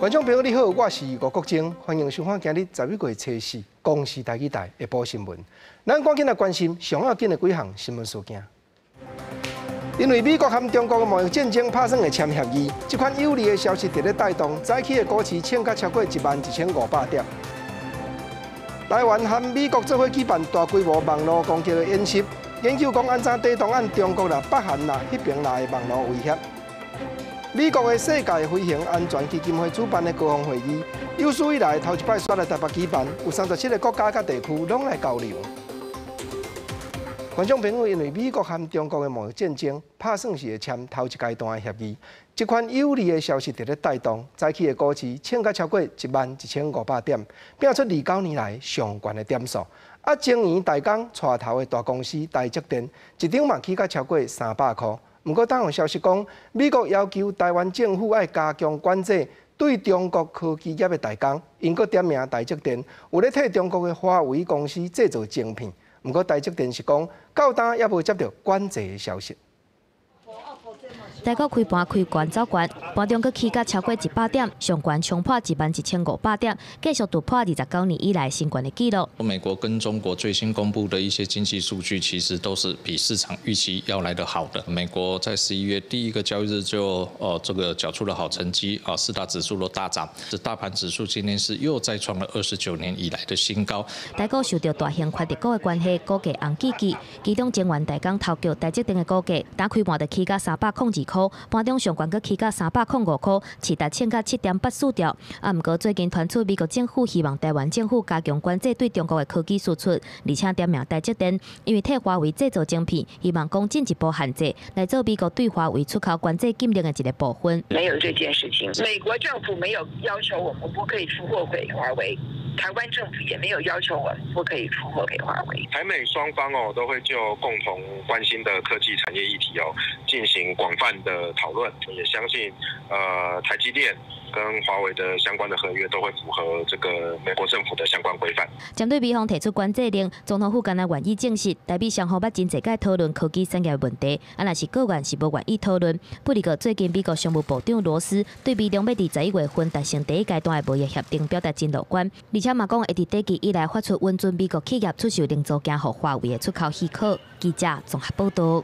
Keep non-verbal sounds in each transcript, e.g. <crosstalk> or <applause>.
观众朋友你好，我是吴国正，欢迎收看今日十一月初四《公视台记台》下播新闻。咱赶紧来关心上要紧的几项新闻事件。因为美国和中国的贸易战争拍算会签协议，这款有利的消息在咧带动早起的股市冲价超过一万一千五百点。台湾和美国做伙举办大规模网络攻击的演习，研究讲安怎对档案中国啦、北韩啦、迄边来的网络威胁。美国的世界飞行安全基金会主办的高峰会议，有史以来头一摆刷来台北举办，有三十七个国家甲地区拢来交流。观众朋友，因为美国和中国的贸易战争，拍算是会签头一阶段的协议，这款有利的消息在咧带动早起的股市，冲到超过一万一千五百点，变出二九年来上悬的点数。啊，今年大港带头的大公司大积电，一张嘛起到超过三百块。不过，当有消息讲，美国要求台湾政府要加强管制对中国科技业的代工，因个点名台积电有咧替中国的华为公司制造晶片。不过，台积电是讲，到今也无接到管制的消息。大股开盘开关走关，盘中阁起价超过一百点，上悬冲破一万一千五百点，继续突破二十九年以来新冠的纪录。美国跟中国最新公布的一些经济数据，其实都是比市场预期要来得好的。美国在十一月第一个交易日就呃这个缴出了好成绩啊，四大指数都大涨，这大盘指数今天是又再创了二十九年以来的新高。大股受到大型快递股的关系，股价红几几，其中前元大港头桥台积电的股价打开盘的起价三百控制。盘中上悬阁起价三百零五块，市达欠价七点八四条。啊，毋过最近传出美国政府希望台湾政府加强管制对中国的科技输出，而且点名台积电，因为替华为制造晶片，希望讲进一步限制来做美国对华为出口管制禁令的一个部分。没有这件事情，美国政府没有要求我们不可以出货给华为。台湾政府也没有要求我们不可以出货给华为。台美双方哦都会就共同关心的科技产业议题哦进行广泛的讨论，也相信呃台积电。跟华为的相关的合约都会符合这个美国政府的相关规范。针对美方提出关制令，总统府刚才愿意证实，代表双方捌真济届讨论科技产业问题。啊，若是个案是无愿意讨论。不过最近美国商务部长罗斯对美中要伫十一月份达成第一阶段的贸易协定表达真乐观，而且嘛讲会伫短期以来发出温准美国企业出售零组件和华为的出口许可。记者综合报道。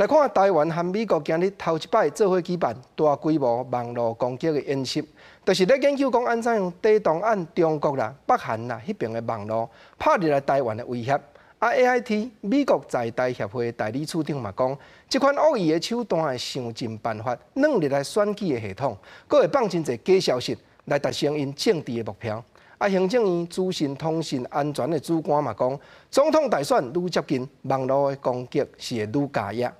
来看台湾和美国今日头一摆做伙举办大规模网络攻击的演习，就是咧研究讲安怎用地动按中国啦、北韩啦迄边的网络拍入来台湾的威胁。啊，A I T 美国在台协会代理处长嘛讲，这款恶意的手段会想尽办法弄入来选举的系统，佫会放真侪假消息来达成因政治的目标。啊，行政院资讯通信安全的主管嘛讲，总统大选愈接近，网络的攻击是会愈加压。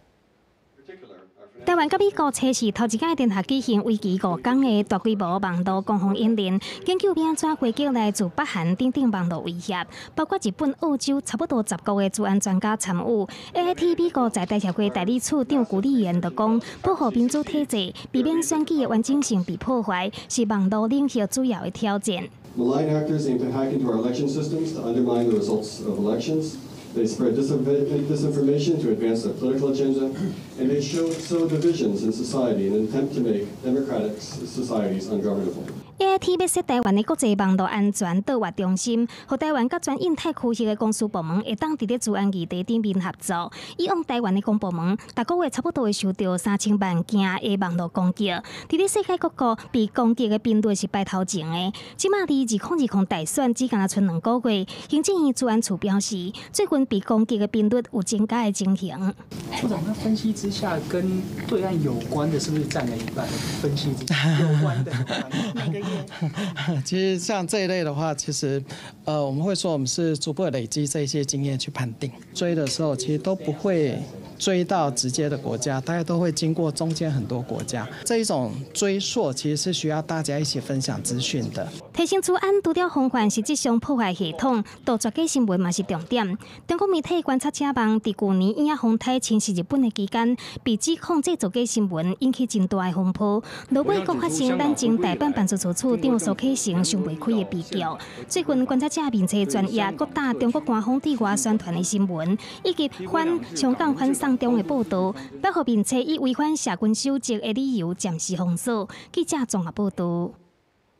台湾甲美国测试头一届联合举行为期五天的大规模网络攻防演练，研究变怎回击来自北韩等等网络威胁，包括日本、澳洲差不多十个的治安专家参与。AIT 美国在台协会代理处长古立言就讲，保护民主体制，避免选举的完整性被破坏，是网络领袖主要的挑战。They spread disinformation to advance their political agenda, and they show, sow divisions in society in an attempt to make democratic societies ungovernable. AIT 要设台湾的国际网络安全对话中心，和台湾甲全印太区域的公司部门会当伫咧治安议题顶面合作。以往台湾的公部门，逐个月差不多会收到三千万件的网络攻击。伫咧世界各国被攻击的频率是排头前的。即马伫二控二控大选只敢剩两个月，行政院治安处表示，最近被攻击的频率有增加的情形。处长，那分析之下，跟对岸有关的，是不是占了一半？分析之下，有关的每个月。<laughs> <laughs> 其实像这一类的话，其实，呃，我们会说我们是逐步累积这些经验去判定。追的时候，其实都不会。追到直接的国家，大家都会经过中间很多国家。这一种追溯其实是需要大家一起分享资讯的。提醒出安除掉防范实际上破坏系统，杜绝假新闻嘛是重点。中国媒体观察者网伫去年影风台侵袭日本的期间，被指控制造假新闻，引起真大的风波。落尾国发生南京大阪办事处处长苏启成上未开的比较。最近观察者面测专业各大中国官方对外宣传的新闻，以及反香港反上。中的报道，包括并且以违反社群守则的理由暂时封锁。记者综合报道。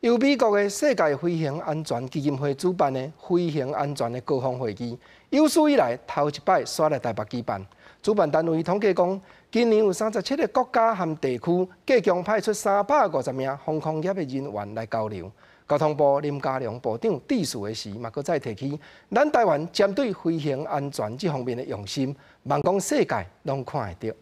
由美国的世界飞行安全基金会主办的飞行安全的高峰会议，有史以来头一摆刷来台北举办。主办单位统计讲，今年有三十七个国家和地区，计共派出三百五十名航空业的人员来交流。交通部林佳良部长致辞的时，嘛搁再提起，咱台湾针对飞行安全这方面的用心，望讲世界拢看会到。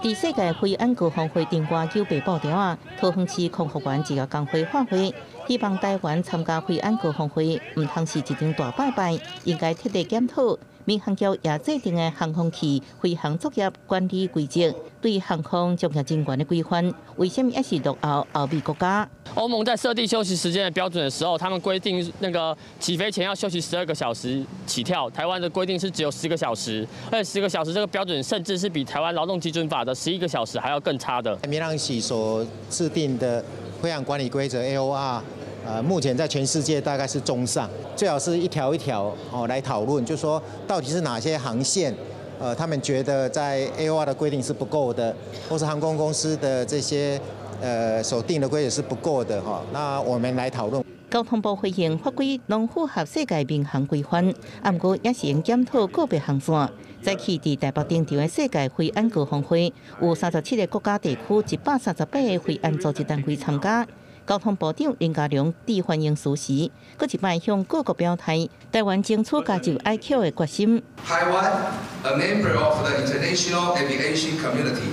伫世界飞安国防会电话九百布条啊，桃园市空服员一个工会发挥，希望台湾参加飞安国防会，毋通是一场大拜拜，应该彻底检讨。民航局也制定的航空器飞行作业管理规则，对航空作业人员的规范，为什么也是落后欧美国家？欧盟在设定休息时间的标准的时候，他们规定那个起飞前要休息十二个小时起跳，台湾的规定是只有十个小时，而且十个小时这个标准甚至是比台湾劳动基准法的十一个小时还要更差的。民航局所制定的飞行管理规则 AOR。呃，目前在全世界大概是中上，最好是一条一条哦来讨论，就说到底是哪些航线，呃，他们觉得在 AOR 的规定是不够的，或是航空公司的这些呃所定的规则是不够的哈，那我们来讨论。交通部回应法规能符合世界民航规范，不过也是应检讨个别航线。在去伫台北登场的世界飞安高峰会，有三十七个国家地区，一百三十八个飞安组织单位参加。交通部长林佳龙致欢迎书时，搁一摆向各国表态，台湾争取加入 IQ 的决心。台湾，a member of the international aviation community,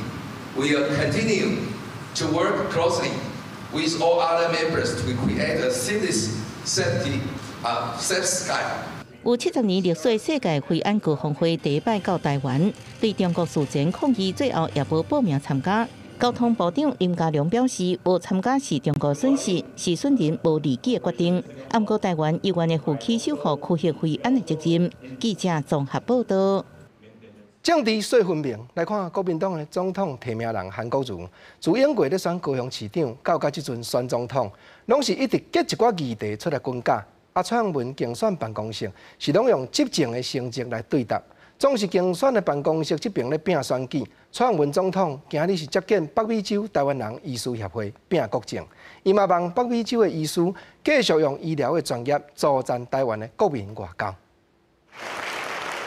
will continue to work closely with all other members to create a seamless safety, uh, safe sky. 有七十年历史的世界飞安高峰会第一摆到台湾，对中国事前抗议最后也无报名参加。交通部长林佳良表示，无参加是中国损失，是损人无利己的决定。不过台湾依然会负起守护区域飞安的责任。记者综合报道。政治说分明，来看国民党的总统提名人韩国瑜，自英国咧选高雄市长，到甲即阵选总统，拢是一直结一寡议题出来滚价。啊，蔡英文竞选办公室是拢用执政的成绩来对答。总是竞选的办公室这边咧拼选举，蔡英文总统今日是接见北美洲台湾人医师协会拼国政，伊嘛望北美洲的医师继续用医疗的专业助战台湾的国民外交。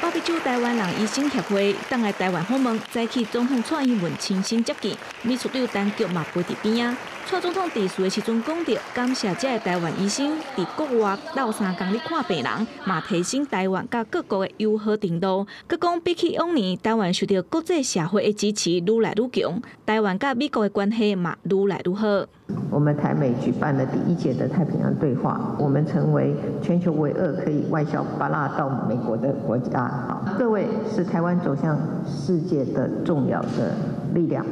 北美洲台湾人医生协会等来台湾访问，再去总统蔡英文亲身接见，秘书长陈菊嘛陪伫边啊。蔡总统致辞的时阵讲到，感谢这个台湾医生伫国外斗三工咧看病人，嘛提升台湾甲各国的友好程度。佮讲比起往年，台湾受到国际社会的支持愈来愈强，台湾甲美国的关系嘛愈来愈好。我们台美举办了第一届的太平洋对话，我们成为全球唯二可以外销巴拉到美国的国家。各位是台湾走向世界的重要的力量。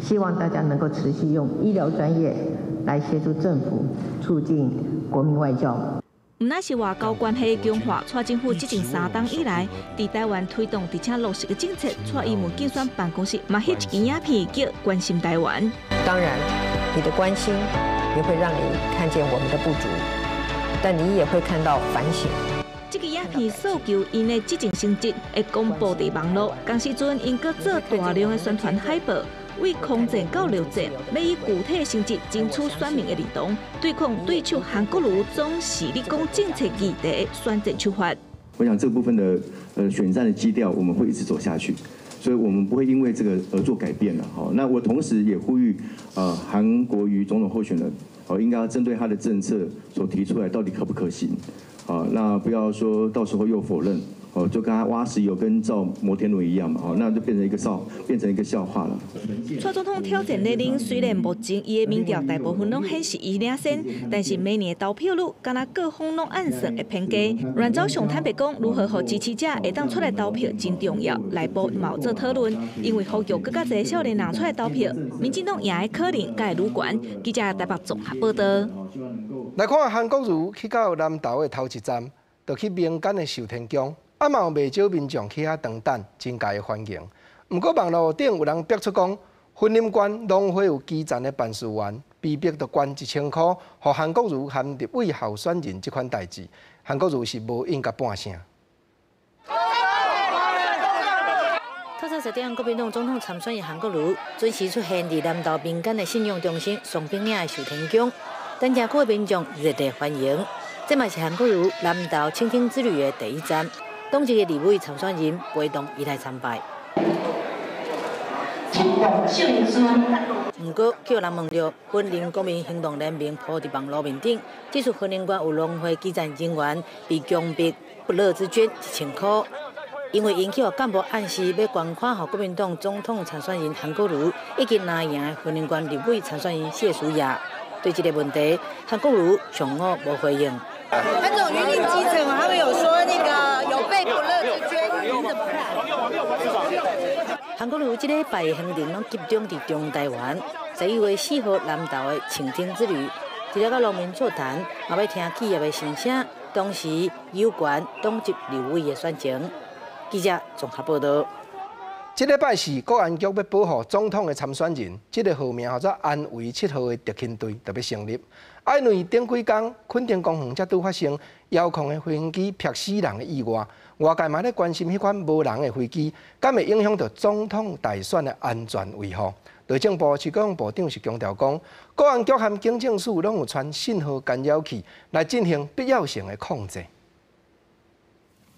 希望大家能够持续用医疗专业来协助政府促进国民外交。唔那是外交关系强化，蔡政府执政三党以来，伫台湾推动而且落实的政策，蔡英文竞选办公室嘛，翕一支影片叫关心台湾。当然，你的关心也会让你看见我们的不足，但你也会看到反省。这个影片诉求因的执政成绩会公布伫网络，当时阵应该做大量的宣传海报。为空战到陆战，要以具体成绩争取选民的认同，对抗对手韩国瑜总是立功政策议题选择出发。我想这部分的呃选战的基调，我们会一直走下去，所以我们不会因为这个而做改变了。好，那我同时也呼吁呃韩国瑜总统候选人，哦应该要针对他的政策所提出来到底可不可行，啊那不要说到时候又否认。哦，就跟他挖石油跟造摩天轮一样嘛，哦，那就变成一个笑，变成一个笑话了。蔡总统挑战内容虽然目前伊的民调大部分拢显示伊领先，但是每年的投票率，敢若各方拢暗算会偏低。阮早上坦白讲，如何和支持者会当出来投票真重要，来报毛做讨论。因为呼吁更加侪少年人出来投票，民进党赢的可能会愈悬。记者台北综合报道。来看韩国瑜去到南投的头一站，就去民间的寿天宫。啊，嘛有未少民众去遐等等，增加欢迎。毋过网络顶有人逼出讲，婚姻关拢会有基层的办事员被逼着捐一千块，互韩国瑜含立委候选人这款代志，韩国瑜是无应甲半声。特色十点，国民党总统参选人韩国瑜准时出现伫南投民间的信用中心上兵岭的寿天宫。登家区的民众热烈欢迎。这嘛是韩国瑜南岛倾听之旅的第一站，当地的立委参选人陪同伊来参拜。不过，叫人问到婚姻国民行动联盟铺伫网络面顶，指出婚姻馆有龙会基层人员被强逼不乐之捐一千块，因为引起干部暗示要捐款给国民党总统参选人韩国瑜以及拿赢的婚姻馆立委参选人谢淑雅。对这个问题，韩国瑜上午无回应。他这种云林基层，他们有说那个有被不乐之捐，你怎么看？韩国瑜这礼拜行程拢集中伫中台湾，十一月四号南投的晴天之旅，除了到农民座谈，也要听企业的心声，同时有关党籍留位的选情。记者综合报道。这礼拜是国安局要保护总统的参选人，这个号名叫做安维七号的特勤队特别成立。因为顶几天垦丁公园才拄发生遥控的飞机劈死人的意外，外界嘛咧关心迄款无人的飞机，敢会影响到总统大选的安全维护？内政部市公部长是强调讲，国安局和警政署拢有传信号干扰器来进行必要性的控制。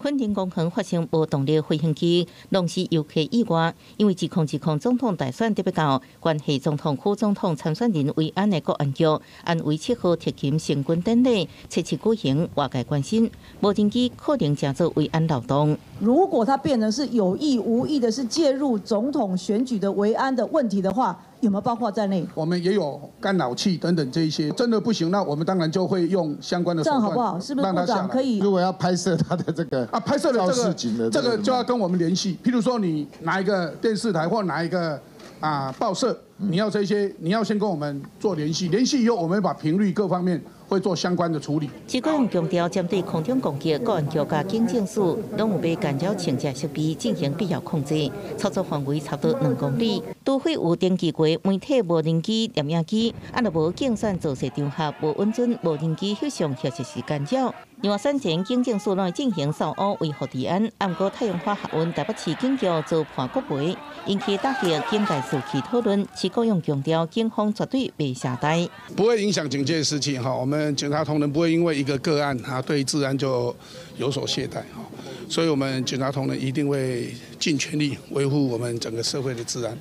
昆田公园发生无动力飞行机弄死游客意外，因为指控指控总统大选特别到，关系总统、副总统参选人为安的国安局按为七号特勤成军典礼，七七举行，外界关心无人机可能加做维安漏洞。如果他变成是有意无意的，是介入总统选举的维安的问题的话。有没有包括在内？我们也有干扰器等等这一些，真的不行，那我们当然就会用相关的这样好不好？是不是部长可以？如果要拍摄他的这个啊，拍摄的这个这个就要跟我们联系。譬如说，你哪一个电视台或哪一个啊报社，你要这些，你要先跟我们做联系。联系以后，我们把频率各方面。会做相关的处理。机关强调，针对空中攻击，个人局加警政署拢有被干扰清洁设备进行必要控制，操作范围差不多两公里。都会有登记过媒体无人机、摄影机，啊，若无竞选做事场合无稳准无人机翕相，确实是干扰。另外，先前警政署内进行扫恶维护治安，暗过太阳花学运台北市警局遭判国赔，引起大家警界士气讨论。市高用强调，警方绝对未下台，不会影响警戒士气哈。我们警察同仁不会因为一个个案啊，对治安就有所懈怠哈。所以我们警察同仁一定会尽全力维护我们整个社会的治安，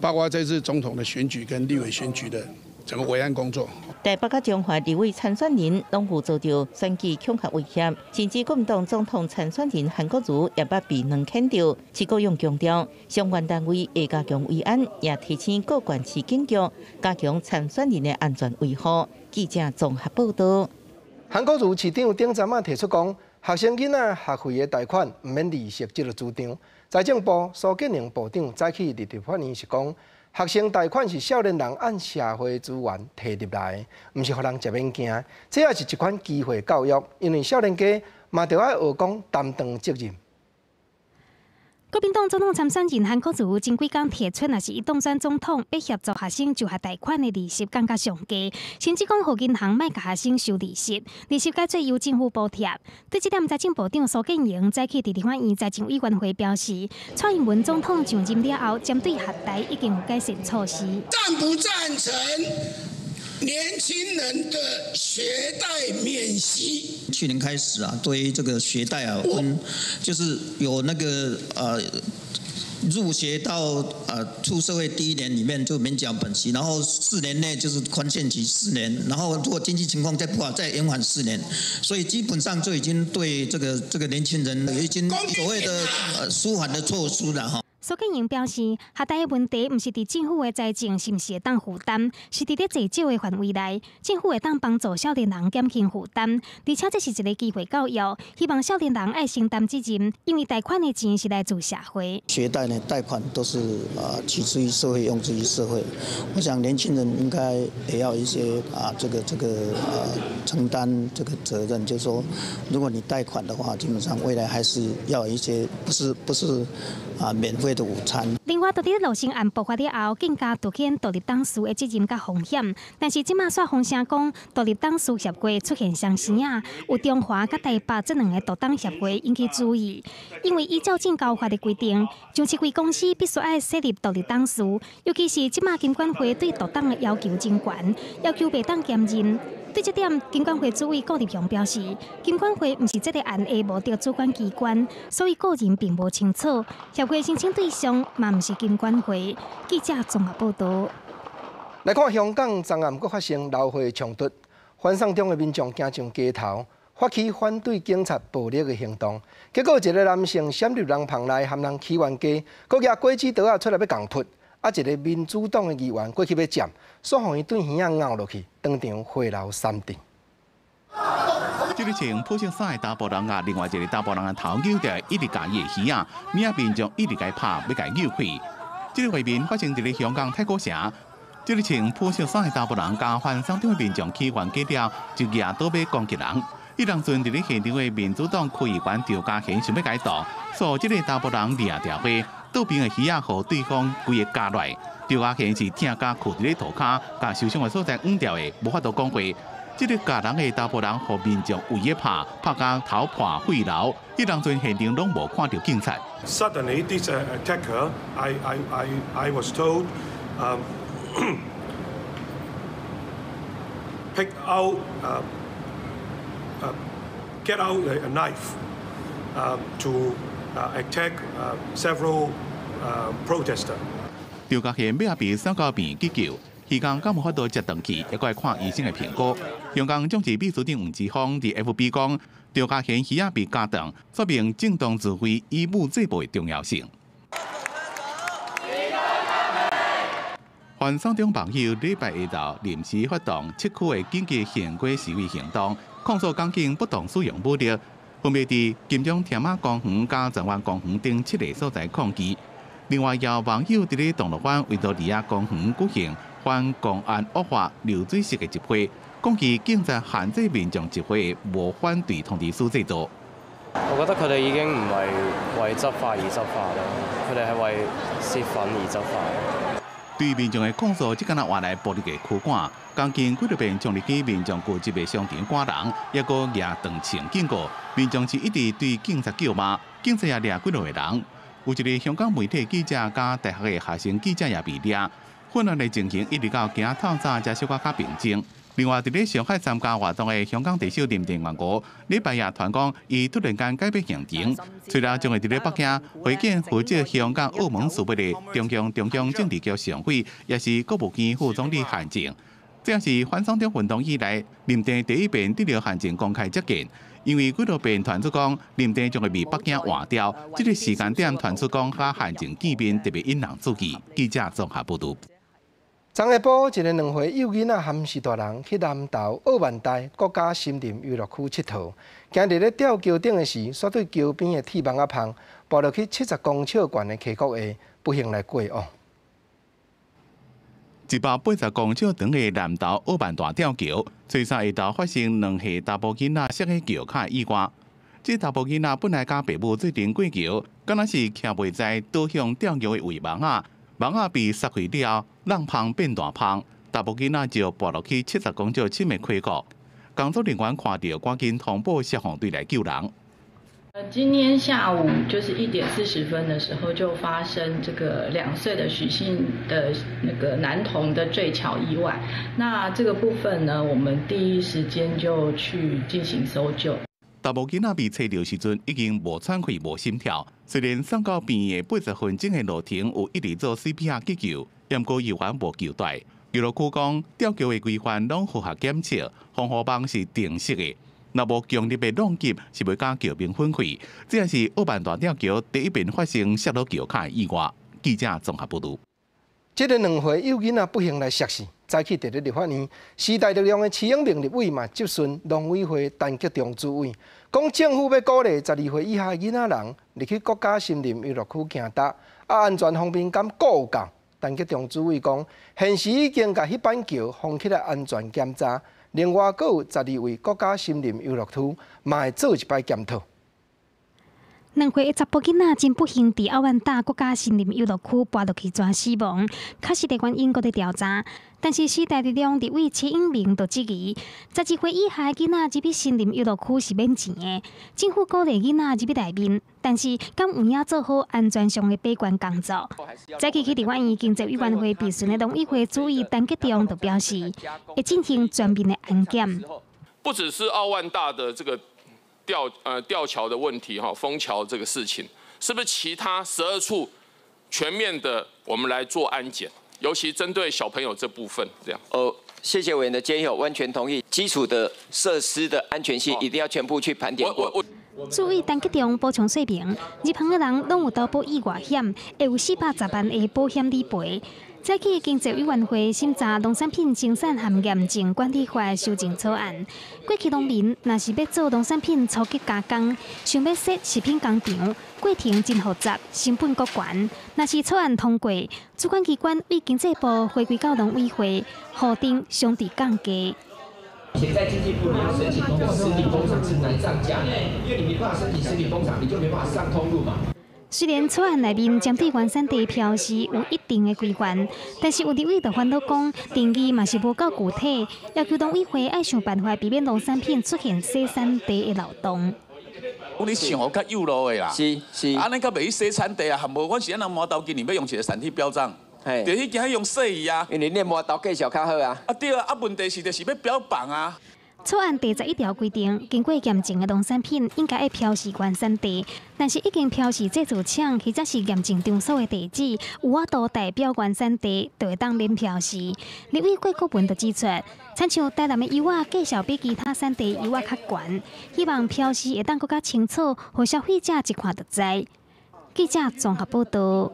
包括这次总统的选举跟立委选举的整个维安工作。台北甲中华二位参选人拢有遭到选举恐吓威胁，甚至国民党总统参选人韩国瑜也不被人看到。市国用强调，相关单位会加强维安，也提醒各县市警局加强参选人的安全维护。记者综合报道。韩国瑜市长顶阵啊提出讲，学生囡仔学费的贷款毋免利息即个主张。财政部苏建宁部长早起立立发言是讲。学生贷款是少年人按社会资源摕入来，毋是互人食免惊。这也是一款机会教育，因为少年家嘛着爱学讲担当责任。国民党总统参选人韩国瑜前几天提出，若是伊当选总统，要协助学生就学贷款的利息更加上低，甚至讲互银行卖甲学生收利息，利息改做由政府补贴。对这点，财政部长苏建荣早起伫立法院财政委员会表示，蔡英文总统上任了后，针对学贷已经有改善措施。赞不赞成？年轻人的学贷免息。去年开始啊，对于这个学贷啊，分就是有那个呃入学到呃出社会第一年里面就免缴本息，然后四年内就是宽限期四年，然后如果经济情况再不好再延缓四年，所以基本上就已经对这个这个年轻人已经所谓的呃舒缓的措施了哈。苏建荣表示，学贷的问题毋是伫政府的财政是毋是当负担，是伫咧最少的范围内，政府会当帮助少年人减轻负担，而且这是一个机会教育，希望少年人爱承担责任，因为贷款的钱是来自社会。学贷呢，贷款都是啊，取之于社会，用之于社会。我想年轻人应该也要一些啊，这个这个啊，承担这个责任，就是说，如果你贷款的话，基本上未来还是要一些，不是不是啊，免费。另外，在路线案爆发了后，更加凸显独立党事的责任甲风险。但是，即马煞风声讲，独立党事协会出现相声啊，有中华甲台北这两个独党协会引起注意。因为依照证交法的规定，上市贵公司必须爱设立独立党事，尤其是即马监管会对独党的要求真悬，要求袂当兼任。对这点，金管会主委顾立雄表示，金管会不是这个案的无得主管机关，所以个人并无清楚。协会申请对象嘛不是金管会。记者综合报道。来看香港昨暗阁发生闹会冲突，反送中的民众走上街头，发起反对警察暴力的行动。结果一个男性闪入人旁内，含人起冤家，佫举果子刀啊出来要共扑。啊，一个民主党的议员过去要占，所互伊对耳仔咬落去，当场血流三地。这个穿普色衫的大波人啊，另外一个大波人的头扭着，一直甲伊的耳仔，另外民众一直甲伊拍，要甲伊扭开。这个画面发生在香港太古城。这个穿普色衫的大波人加反送中的民众起完结掉，就举刀要攻击人。伊当阵伫咧现场的民主党区议员赵家贤想要解答，所以这个大波人掠掉花。倒边的鱼仔和对方规个夹来，赵家贤是听家裤伫咧涂骹，甲受伤的所在误掉的，无法度讲话。这个夹人的大波人和民众围一拍，拍甲头破血流，伊当阵现场拢无看到警察。Suddenly, this attacker, I I I I was told, um, <coughs> pick out, uh, uh, get out a knife, um, to. Attack several protesters。赵家贤要被三高病急救，期间敢无法度接登去，一过来看医生的评估。香港政治秘书长吴志芳伫 FB 讲，赵家贤需要被加长，说明正当指挥医务这步的重要性。反送中朋友礼拜一到临时发动七区的紧急宪规示威行动，控诉港警不当使用武力。分别伫金钟天马公园、加长湾公园等七个所在抗议。另外，有网友伫咧铜锣湾维多利亚公园举行反公安恶化流水式的集会，抗议警察限制民众集会无反对通知书制度。我觉得佢哋已经唔系为执法而执法啦，佢哋系为泄愤而执法。对民众的控诉，即间啊换来暴力嘅驱赶，钢筋几多遍将入去民众过即个商店关人，一个也长情警告。民众是一直对警察叫骂，警察也掠几多个人。有一个香港媒体记者加大学的学生记者也被掠。混乱的情形一直到今透早才小可较平静。另外，伫咧上海参加活动的香港地少林田员工，礼拜日传讲，伊突然间改变行程，除了将会伫咧北京会见负责香港澳门事务的中央中央政治局常委，也是国务院副总理韩正。这是反送中运动以来林郑第一遍得到韩正公开接见。因为几多遍传出讲林郑将会被北京换掉，这个时间点传出讲和韩正见面特别引人注意。记者综合报道。昨下晡，一个两岁幼囡仔含是大人去南投澳万大国家森林娱乐区佚佗，行伫咧吊桥顶的时，煞对桥边的铁网啊碰，跌落去七十公尺悬的溪谷下，不幸来过哦。一百八十公尺长的南投澳万大吊桥，最三下昼发生两下大埔囡仔摔喺桥卡意外。这大埔囡仔本来甲爸母最近过桥，敢若是徛袂在倒向吊桥的围网啊，网啊被摔毁了，浪胖变大胖，大埔囡仔就跌落去七十公尺深的溪谷。工作人员看到，赶紧通报消防队来救人。呃，今天下午就是一点四十分的时候，就发生这个两岁的许姓的那个男童的坠桥意外。那这个部分呢，我们第一时间就去进行搜救。大部囡仔被找到时阵，已经无喘气、无心跳。虽然送到边的八十分钟的路程有一直做 CPR 急救，但过有还无救带。娱乐区讲，吊桥的规范拢符合检测，防火网是定式的。若无强烈的浪急，是袂甲桥面分开。这也是澳万大吊桥第一遍发生摔落桥卡意外。记者综合报道。这个两岁幼囡仔不幸来摔死，早起伫咧立法院，时代力量的市永明立委嘛接顺农委会单局长主委，讲政府要鼓励十二岁以下囡仔人入去国家森林游乐区行搭，啊安全方面敢够够？单局长主委讲，现时已经甲迄板桥放起来安全检查。另外，阁有十二位国家森林游乐区，嘛会做一摆检讨。两岁一查甫囡仔真不幸伫奥万大国家森林游乐区跌落去抓死亡，确实地关因国的调查。但是时代力量伫位车英明就质疑，十二岁以下囡仔入去森林游乐区是免钱的，政府鼓励囡仔入去内面，但是敢有影做好安全上的把关工作。早起去伫万院经济委员会秘书的农委会主委陈吉中就表示，会进行全面的安检。不只是奥万大的这个。吊呃吊桥的问题哈，封桥这个事情，是不是其他十二处全面的我们来做安检，尤其针对小朋友这部分这样？呃，谢谢委员的建议，我完全同意。基础的设施的安全性一定要全部去盘点过。注意单吉中补充说明，入行的人拢有投保意外险，会有四百十万的保险理赔。早起经济委员会审查农产品生产含严重管理法修正草案。过去农民若是要做农产品初级加工，想要设食品工厂，过程真复杂，成本高悬。若是草案通过，主管机关为经济部回归到农委会，核定相对降价。现在经济部你要申请通过实体工厂是难上架，因为你没办法申请实体工厂，你就没办法上通路嘛。虽然草案内面针对原产地票是有一定的规范，但是有立委就反倒讲定义嘛是无够具体，要求农委会爱想办法避免农产品出现西产地的漏洞。你想好较幼路的啦，是是，安尼较袂去生产地啊，含无我是安那磨刀今年要用一个产地标章，嘿，就去惊用细伊啊，因为你磨刀计小较好啊。啊对啊，啊问题是就是要标榜啊。草案第十一条规定，经过验证的农产品应该要标示原产地，但是已经标示制造厂或者是验证场所的地址，有法度代表原产地，就会当免标示。立委郭国文就指出，亲像台南的油啊，介绍比其他产地油啊较悬，希望标示会当更加清楚，互消费者一看就知。记者综合报道。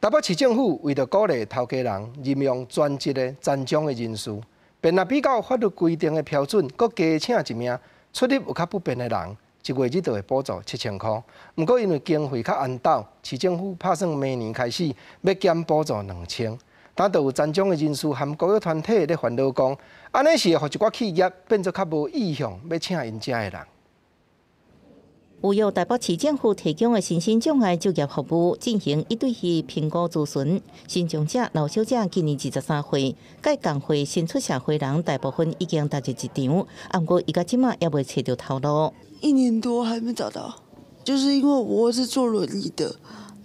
台北市政府为了鼓励头家人任用专职的站长的人士。便若比较法律规定的标准，搁加请一名出入有较不便的人，一个月就会补助七千块。毋过因为经费较安导，市政府拍算明年开始要减补助两千。但都有站长的人士含各个团体咧烦恼讲，安尼是会互一寡企业变作较无意向要请因遮的人。有由台北市政府提供的新兴障碍就业服务进行一对一评估咨询，新障者老小姐今年二十三岁，该工会新出社会人大部分已经踏入职场，不过伊个即马也未找到头路。一年多还没找到，就是因为我是坐轮椅的，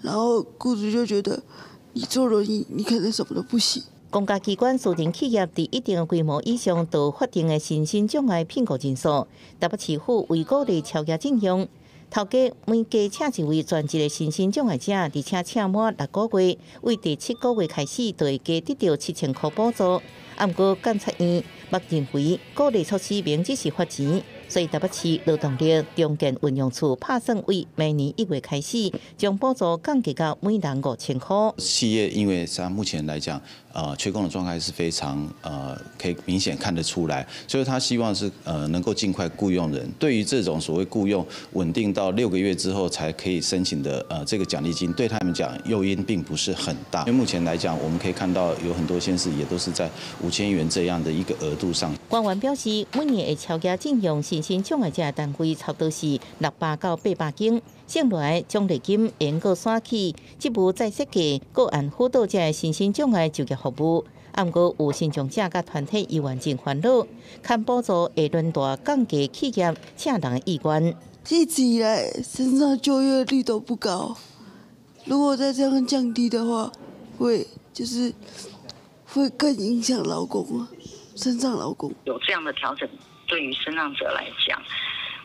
然后雇主就觉得你坐轮椅，你可能什么都不行。公家机关私人企业伫一定规模以上，都法定的新兴障碍评估人数，台北市府为鼓励超额进用。头家每加请一位专职的新生障碍者，而且请满六个月，为第七个月开始，就会加得到七千块补助。啊，毋过监察院目认为，鼓励措施明只是发钱。所以台北市劳动力中建运用处拍算为明年一月开始，将补助降低到每人五千块。企业因为像目前来讲，呃，缺工的状态是非常呃，可以明显看得出来，所以他希望是呃能够尽快雇佣人。对于这种所谓雇佣稳定到六个月之后才可以申请的呃这个奖励金，对他们讲诱因并不是很大。因为目前来讲，我们可以看到有很多县市也都是在五千元这样的一个额度上。官员表示，每年的超额进用新兴障碍者单位差不多是六百到八百间，省内奖励金延过刷起，即步再设计个案辅导者新兴障碍就业服务。啊，毋过有新障者甲团体意愿真烦恼，看补助会轮大降低企业请人的意愿。一直以来，身上就业率都不高，如果再这样降低的话，会就是会更影响劳工啊。身上劳工有这样的调整，对于身障者来讲，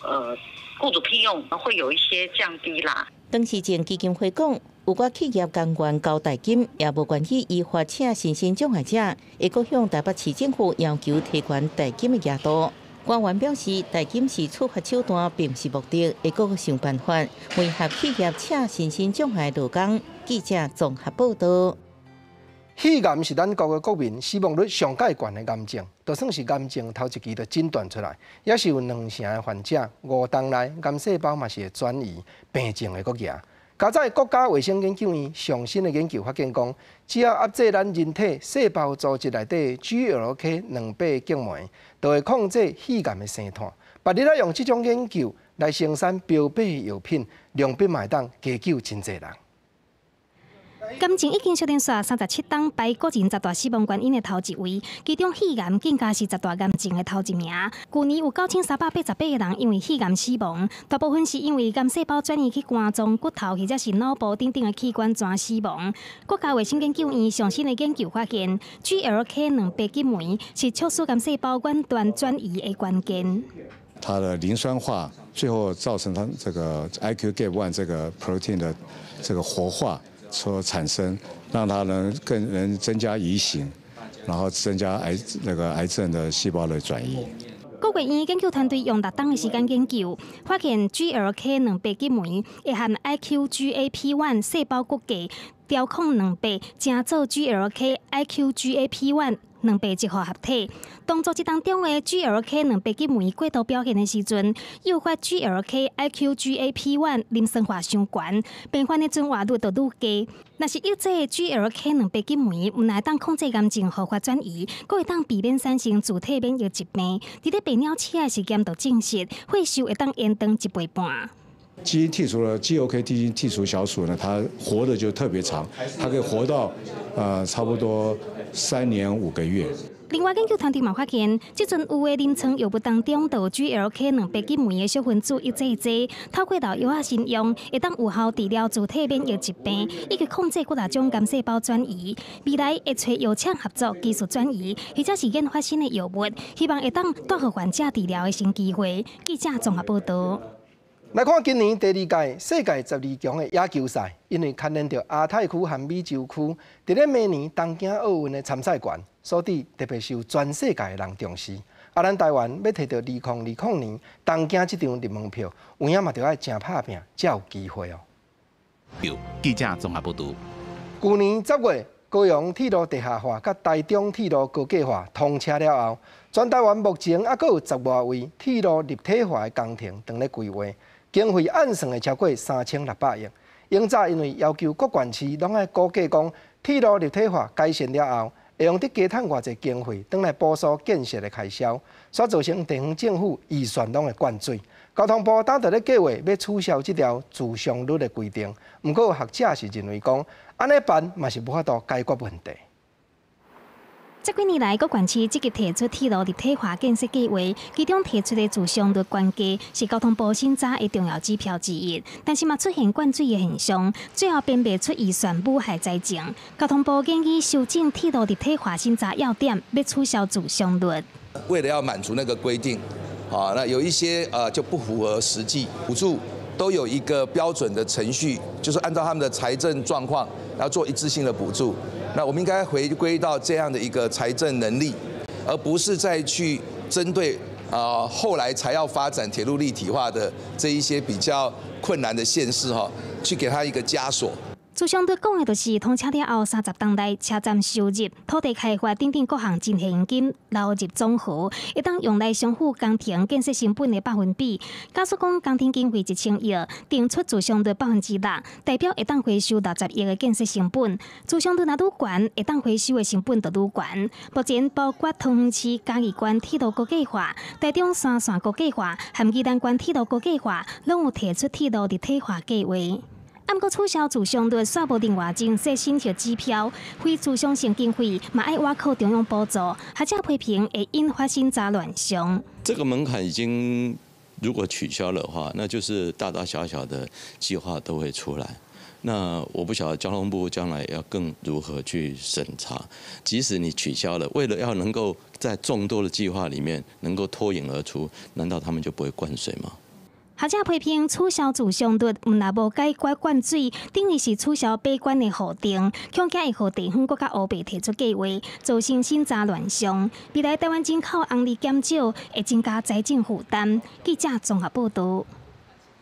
呃，雇主聘用会有一些降低啦。当时前基金会讲，有个企业甘愿交代金，也无愿意依法请新兴障碍者，会阁向台北市政府要求提悬代金的额度。官员表示，代金是处罚手段，并不是目的，会阁想办法配合企业请新兴障碍劳工。记者综合报道。肺癌是咱国个国民死亡率上界悬的癌症，就算是癌症头一期就诊断出来，也是有两成的患者五冬内癌细胞嘛是会转移，病症的国家。加在国家卫生研究院上新的研究发现讲，只要压制咱人体细胞组织内底 GLK 两倍静酶，就会控制肺癌的生团。别日来用这种研究来生产标靶药品，量比买当加救真济人。感情已经确定煞三十七档排个人十大死亡原因的头一位，其中肺癌更加是十大癌症的头一名。去年有九千三百八十八个人因为肺癌死亡，大部分是因为癌细胞转移去肝脏、骨头或者是脑部等等的器官全死亡。国家卫生研究院上新的研究发现，GLK 两白激酶是促使癌细胞管段转移的关键。它的磷酸化最后造成它这个 IQ-GAP1 这个 protein 的这个活化。所产生，让它能更能增加移形，然后增加癌那个癌症的细胞的转移。国卫院研究团队用六档的时间研究，发现 GLK 两倍激酶会含 IQGAP1 细胞骨架调控两倍，正做 GLK IQGAP1。两倍结合合体，当作这当中的 GLK 两倍激酶过度表现的时阵，诱发 GLK IQ GAP one 磷酸化相关，病患的转化率都愈低。若是抑制 GLK 两倍激酶，唔来当控制癌症合法转移，佫会当避免产生自体免疫疾病。伫咧病鸟期的实验就证实，会寿会当延长一倍半。基因剔除了 GOK 基因剔除小鼠呢，它活的就特别长，它可以活到呃差不多三年五个月。另外，研究团队嘛发现，即阵有诶临床药物当中，有 GLK 两白激酶诶小分子一剂剂，透过到药啊使用，会当有效治疗自体免疫疾病，以及控制各大种癌细胞转移。未来会找药厂合作技术转移，或者是研发新诶药物，希望会当带给患者治疗诶新机会。记者综合报道。来看今年第二届世界十二强的野球赛，因为牵连到亚太区和美洲区，伫咧明年东京奥运的参赛权，所以特别受全世界的人重视。啊，咱台湾要摕到二零二零年东京这张入门票，有影嘛着爱正拍拼，才有机会哦。记者综合报道。去年十月，高雄铁路地下化甲台中铁路高架化通车了后，全台湾目前还阁有十外位铁路立体化的工程正咧规划。经费按算会超过三千六百亿。永早因为要求各县市拢爱估计讲铁路立体化改善了后，会用得加趁偌济经费，等来补数建设的开销，所造成地方政府预算拢会灌水。交通部当在咧计划要取消这条自上率的规定，不过学者是认为讲，安尼办嘛是无法度解决问题。这几年来，各县市积极提出铁路立体化建设计划，其中提出的自偿率关键是交通部审查的重要指标之一。但是嘛，出现灌水的现象，最后辨别出预算补还财政。交通部建议修正铁路立体化审查要点，要取消自偿率。为了要满足那个规定，啊，那有一些呃就不符合实际，补助都有一个标准的程序，就是按照他们的财政状况，然后做一次性的补助。那我们应该回归到这样的一个财政能力，而不是再去针对啊后来才要发展铁路立体化的这一些比较困难的县市哈，去给他一个枷锁。自相对讲的，就是通车了后三十当内车站收入、土地开发等等各项进现金流入综合，会当用来相互工程建设成本的百分比。假设讲工程经费一千亿，定出自相对百分之六，代表会当回收六十亿的建设成本。自相对若愈悬，会当回收的成本就愈悬。目前包括通园市嘉义关铁路国计划、台中三线国计划、含义丹关铁路国计划，拢有提出铁路立体化计划。按过促销自相率刷无另外种设新条支票，非自相性经费嘛爱挖靠中央补助，或者批评会引发新杂乱象。这个门槛已经如果取消的话，那就是大大小小的计划都会出来。那我不晓得交通部将来要更如何去审查。即使你取消了，为了要能够在众多的计划里面能够脱颖而出，难道他们就不会灌水吗？学者批评取消自相率，毋若无解决灌水，等于是取消悲观的核定，恐加会互地方国家乌白提出计划，造成新杂乱象。未来台湾人口红利减少，会增加财政负担。记者综合报道。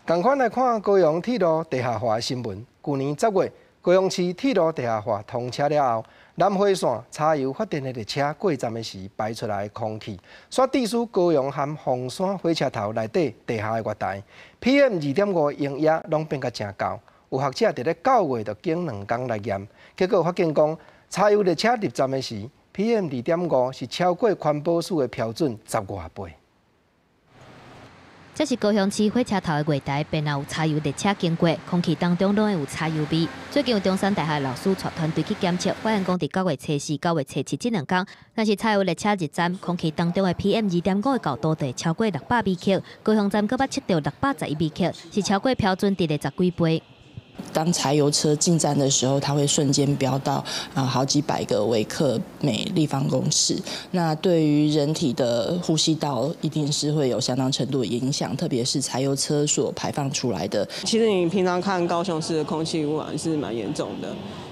同款来看高雄铁路地下化的新闻，去年十月，高雄市铁路地下化通车了后。南回线柴油发电的列车过站的时排出来的空气，煞致使高雄含凤山火车头内底地下的月台 PM 二点五营业拢变甲真高。有学者伫咧九月就经两工来验，结果发现讲柴油列车入站的时 PM 二点五是超过环保署的标准十外倍。这是高雄市火车头的月台，边有柴油列车经过，空气当中拢会有柴油味。最近有中山大学老师带团队去检测，发现讲伫九月初四、九月初七这两天，那是柴油列车一站，空气当中的 PM 二点五的高度得超过六百微克，高雄站搁捌测到六百十一微克，是超过标准值的十几倍。当柴油车进站的时候，它会瞬间飙到啊好几百个微克每立方公尺。那对于人体的呼吸道一定是会有相当程度的影响，特别是柴油车所排放出来的。其实你平常看高雄市的空气污染是蛮严重的，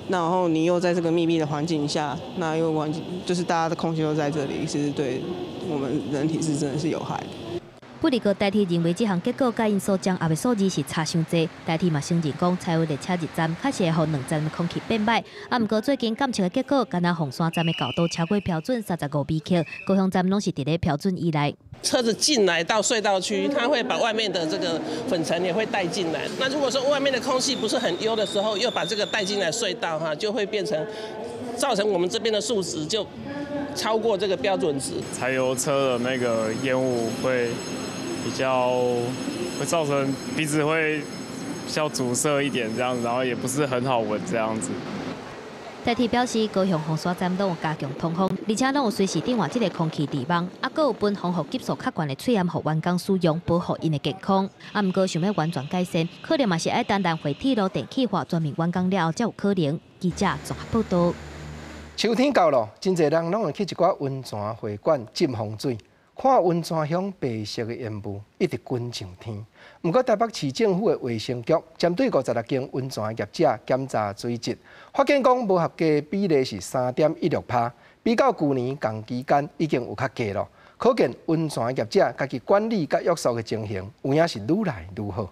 然后你又在这个密闭的环境下，那又完就是大家的空气都在这里，其实对我们人体是真的是有害。布里格代替认为这项结果甲因所将后的数字是差伤济，代替嘛承认讲柴油列车一站确实会互两站的空气变歹。啊，毋过最近监测的结果，敢若红山站的高度超过标准三十五米克，高雄站拢是伫咧标准以内。车子进来到隧道区，它会把外面的这个粉尘也会带进来。那如果说外面的空气不是很优的时候，又把这个带进来隧道哈，就会变成造成我们这边的数值就超过这个标准值。柴油车的那个烟雾会。比较会造成鼻子会比较阻塞一点这样子，然后也不是很好闻这样子。代替表示，高雄风沙站都有加强通风，而且拢有随时电话这个空气地网，啊，搁有分防护级数较悬的喙烟和员工使用，保护因的健康。啊，毋过想要完全改善，可能嘛是爱单单回铁路电气化专门员工了后才有可能。记者综合报道。秋天到了，真侪人拢会去一寡温泉会馆浸风水。看温泉乡白色的烟雾一直滚上天。不过台北市政府的卫生局针对五十六间温泉业者检查水质，发现讲无合格比例是三点一六帕，比较去年同期间已经有较低了。可见温泉业者家己管理甲约束的情形，有影是愈来愈好。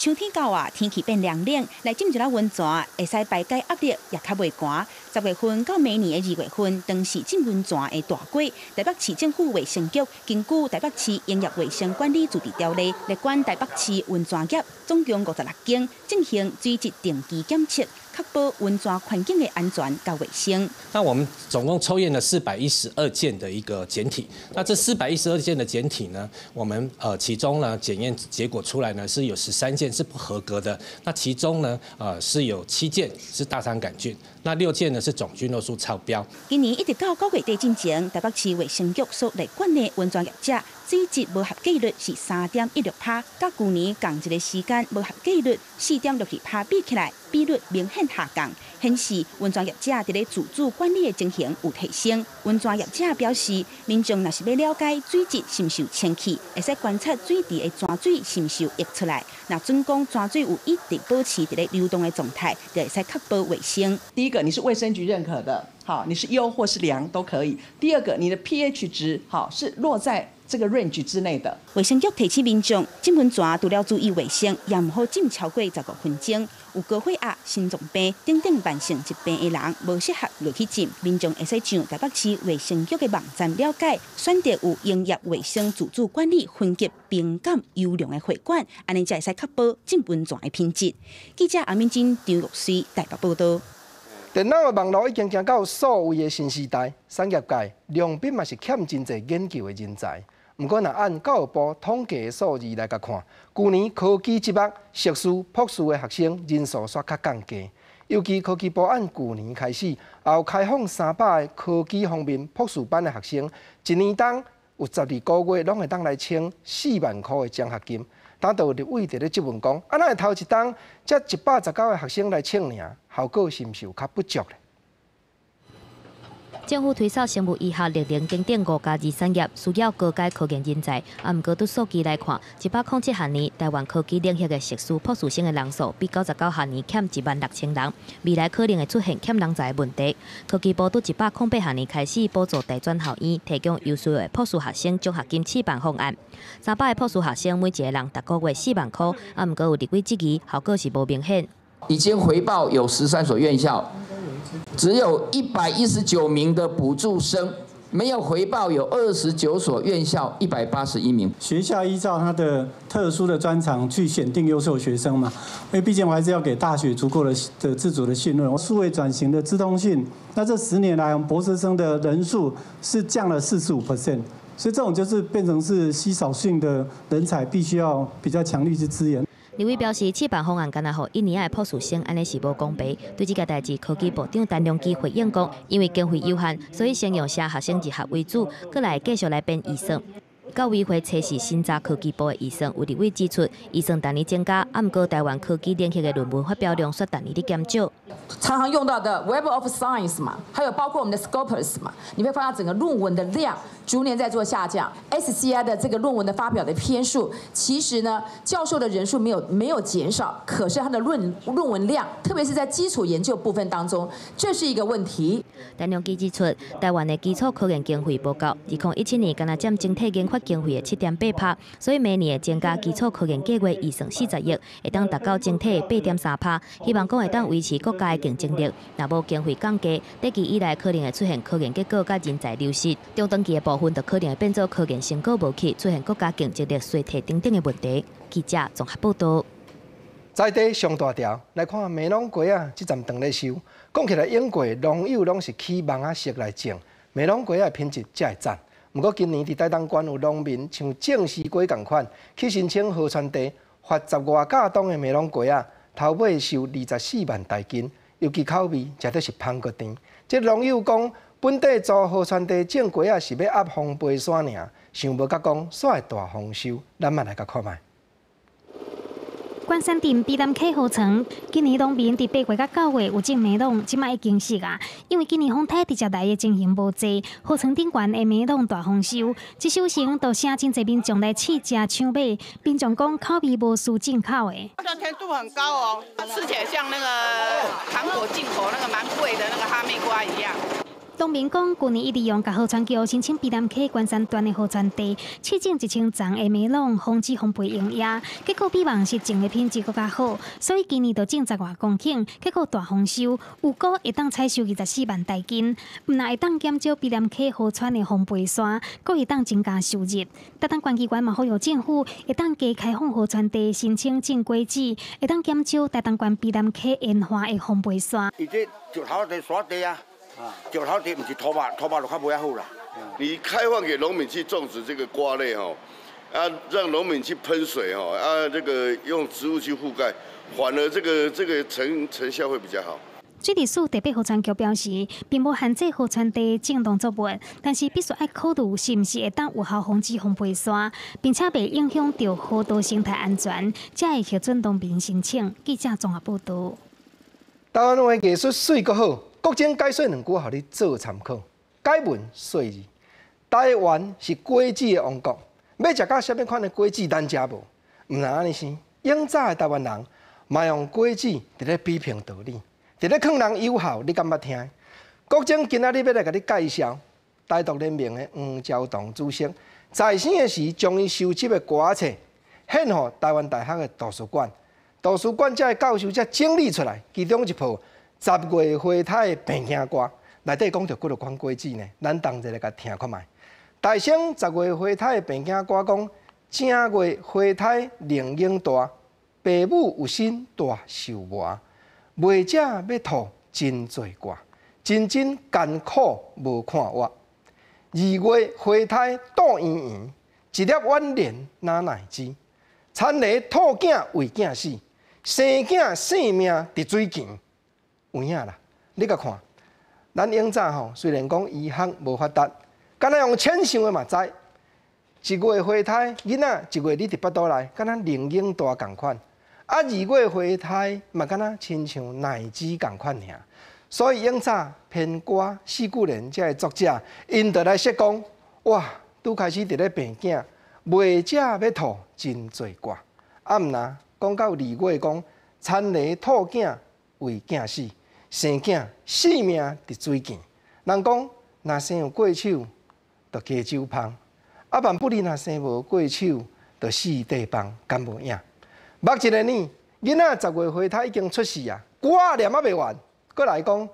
秋天到啊，天气变凉凉，来浸一下温泉，会使排解压力，也较袂寒。十月份到明年的二月份，当时浸温泉的大季。台北市政府卫生局根据台北市营业卫生管理自治条例，来管台北市温泉业，总共五十六间进行水质定期检测。确保温泉环境的安全和卫生。那我们总共抽验了四百一十二件的一个检体。那这四百一十二件的检体呢，我们呃其中呢检验结果出来呢是有十三件是不合格的。那其中呢呃是有七件是大肠杆菌，那六件呢是总菌落数超标。今年一直到九月底之前，台北市卫生局所内管的温泉业者水质无合格率是三点一六帕，甲去年同一个时间无合格率四点六二帕比起来，比率明显下降，显示温泉业者伫咧自主管理的情形有提升。温泉业者表示，民众若是要了解水质是毋是有清气，会使观察水池的泉水是毋是有溢出来。那准讲泉水有一直保持伫咧流动的状态，就会使确保卫生。第一个，你是卫生局认可的，好，你是优或是良都可以。第二个，你的 pH 值好是落在。这个 range 之内的卫生局提醒民众，浸温泉除了注意卫生，也唔好浸超过十五分钟。有高血压、心脏病等等慢性疾病的人，无适合落去浸。民众会使上台北市卫生局的网站了解，选择有营业卫生自主管理、分级冰感优良的会馆，安尼才会使确保浸温泉的品质。记者阿敏金、张玉水台北报道。电脑的网络已经行到所谓的新时代，产业界两边嘛是欠真侪研究的人才。毋过，若按教育部统计的数字来甲看，去年科技职业、硕士、博士的学生人数煞较降低。尤其科技部按去年开始，也有开放三百个科技方面博士班的学生，一年当有十二个月拢会当来签四万块的奖学金。当到立委伫咧质问讲，啊，咱头一当才一百十九个学生来签尔，效果是毋是有较不足咧？政府推扫生物医学历练经典五加二产业，需要高阶科研人才。啊，毋过对数据来看，一百零七学年台湾科技领域的硕士、博士生的人数比九十九学年欠一万六千人，未来可能会出现欠人才的问题。科技部都一百零八学年开始补助大专校院，提供优秀的博士学生奖学金七万方案。三百个博士学生每一个人逐个月四万块，啊，毋过有立规质疑，效果是无明显。已经回报有十三所院校。只有一百一十九名的补助生没有回报，有二十九所院校一百八十一名学校依照他的特殊的专长去选定优秀学生嘛？因为毕竟我还是要给大学足够的的自主的信任。数位转型的自动性，那这十年来，我们博士生的人数是降了四十五 percent。所以这种就是变成是稀少性的人才，必须要比较强力去支援。李伟表示，七办方案敢若互印尼的朴树生安尼是无公平。对这个代志，科技部长陈良基回应讲，因为经费有限，所以先用写学生入学为主，过来继续来编预算。教委会测试新扎科技部的预算，有立位指出，预算逐年增加，啊，毋过台湾科技联合的论文发表量却逐年的减少。常常用到的 Web of Science 嘛，还有包括我们的 Scopus 嘛，你会发现整个论文的量逐年在做下降。SCI 的这个论文的发表的篇数，其实呢，教授的人数没有没有减少，可是他的论论文量，特别是在基础研究部分当中，这是一个问题。陈良基指出，台湾的基础科研经费不够，二零一七年敢若占整体研发经费的七点八趴，所以每年的增加基础科研计划预算四十亿，会当达到整体八点三趴，希望讲会当维持国家的竞争力。若无经费降低，短期以来可能会出现科研结果甲人才流失，中长期的部分就可能会变做科研成果无去，出现国家竞争力衰退等等的问题。记者综合报道。在地上大条来看，美龙果啊，这站等咧收。讲起来，英国龙友拢是起芒啊色来种，美龙果啊品质才会赞。不过今年伫台东县有农民像正西果共款去申请河川地，发十外架档的美龙果啊，头尾收二十四万大斤，尤其口味食得是香果甜。即农友讲，本地做河川地种果啊是要压风背山尔，想无甲讲煞会大丰收，咱嘛来甲看卖。关山镇碧南溪河床，今年农民伫八月甲九月有种梅农，即卖已经死啊！因为今年风台直接来的情形无济，河床顶悬的梅农大丰收，即收成都省真侪民众来试食抢买，民众讲口味无输进口的。这个甜度很高哦，吃起来像那个韩国进口那个蛮贵的那个哈密瓜一样。农民讲，去年一直用甲河川桥申请避难溪关山段的河川地，试种一千丛的梅龙，防止风培营野，结果比往昔种的品质更加好，所以今年就种十外公顷，结果大丰收，有果会当采收二十四万大斤，毋但会当减少避难溪河川的风培山，阁会当增加收入。台东关机关嘛，呼吁政府会当加开放河川地申请种果子，会当减少台东关碧南溪烟花的风培山。伊这石头地沙地啊。石头地不是土巴，土巴就较不好啦。你开放给农民去种植这个瓜类哈，啊，让农民去喷水哈，啊，这个用植物去覆盖，反而这个这个成成效会比较好。水利署特别河川局表示，并无限制河川地种动作物，但是必须要考虑是毋是会当有效防止风培山，并且未影响到河道生态安全，才会核准农民申请。记者综合报道。台湾的艺术水阁好。国政解说两句，互你做参考。解文说字，台湾是果子的王国，要食到什么款的果子，咱食无？毋然安尼是，永早的台湾人，嘛用果子伫咧批评道理，伫咧劝人友好，你敢捌听？国政今仔日要来甲你介绍，台独联盟的黄昭栋主席，在生的时将伊收集的歌册献予台湾大学的图书馆，图书馆才教授才整理出来，其中一部。十月花台的病惊歌，内底讲着几多款果子呢？咱同齐来甲听看卖。大声十月花台的病惊歌讲：正月花胎龙应大，父母有心大受磨，卖者要吐真多瓜，真真艰苦无看我。二月花台倒圆圆，一粒碗莲哪奈枝？产个吐囝为囝死，生囝性命伫水前。有影啦，你甲看，咱永早吼，虽然讲医学无发达，敢若用浅想的嘛知，一月花胎囡仔，一月你伫腹肚内，敢若灵婴大共款，啊二月花胎嘛敢若亲像奶子共款尔，所以永早偏歌四句人这作者，因得来说讲，哇，拄开始伫咧病囝，卖者要吐真多歌，啊毋呐，讲到二月讲，产个吐囝为囝死。生囝性命伫水见，人讲若生有过手，就加酒芳；啊，万不离若生无过手，就死地方敢无影。目一个呢，囡仔十月花胎已经出世啊，挂念啊未完。过来讲，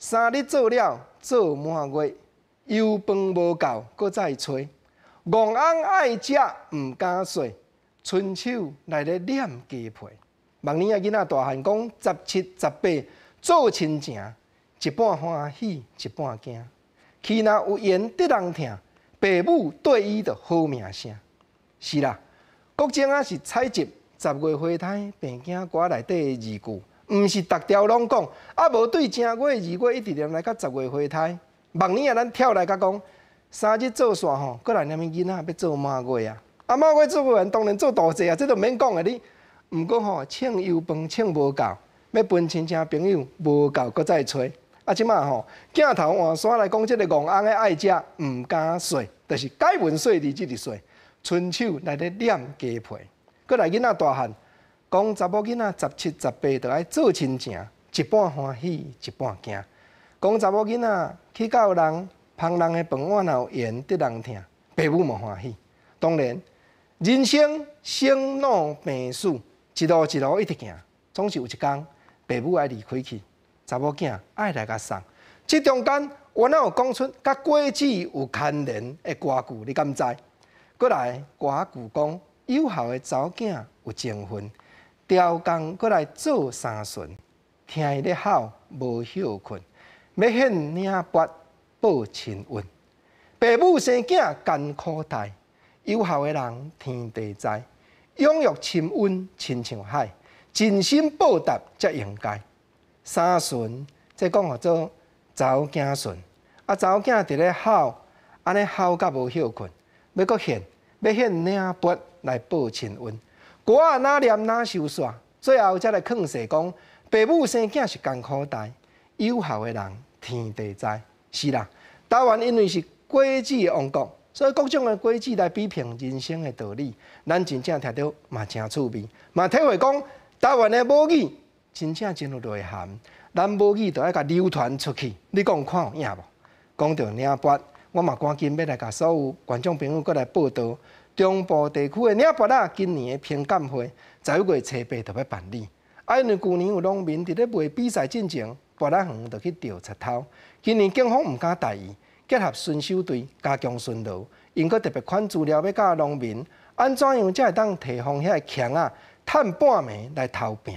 三日做了做满月，油饭无够，搁再吹。憨翁爱食毋敢睡，春秋来咧念鸡皮。明年啊，囡仔大汉讲十七十八。做亲情，一半欢喜一半惊。气若有缘得人听，爸母对伊的好名声。是啦，国政啊是采集十月花胎病囝歌内底的字句，毋是逐条拢讲，啊无对正月二月一直念来到十月花胎。明年啊，咱跳来甲讲，三日做煞吼，过来念囡仔要做满月啊。啊满月做完，当然做大济啊，这都免讲的你。毋过吼，请油饭请无够，要分亲戚朋友无够，搁再找。啊，即马吼，镜头换山来讲，即个戆翁的爱食，毋敢说，就是解文说字即个说。伸手来咧念鸡皮，搁来囡仔大汉，讲查某囡仔十七十八，着爱做亲情，一半欢喜一半惊。讲查某囡仔去到人旁人的饭碗有盐得人听，爸母嘛欢喜。当然，人生生老病死，一路一路一直行，总是有一天爸母爱离开去，查某囝爱来甲送。这中间我哪有讲出甲过去有牵连的歌句，你敢知？过来，歌句讲有效的查某囝有情分，调工过来做三顺，听伊咧吼无休困，要献领拔报亲恩。爸母生囝艰苦待，有效的人天地知，养育亲恩亲像海，尽心报答才应该。三顺即讲做查某囝顺，啊查某囝伫咧吼，安尼吼甲无休困。要搁献，要献领拔来报亲恩。歌啊哪念哪受煞，最后才来劝世讲：爸母生囝是艰苦待，有孝的人天地知。是啦，台湾因为是果子的王国，所以各种的果子来比拼人生的道理，咱真正听到嘛真趣味，嘛体会讲台湾的母语真正真有内涵。咱母语都要甲流传出去，你讲看有影无？讲到领拔。我嘛赶紧要来甲所有观众朋友过来报道，中部地区的领拔啊，今年的评鉴会十一月初八就要办理。啊，因为去年有农民伫咧卖比赛进前，拔仔园就去钓贼头。今年警方毋敢大意，结合巡守队加强巡逻，因个特别款资料要教农民，安怎样才会当提防遐个强啊，趁半暝来偷饼。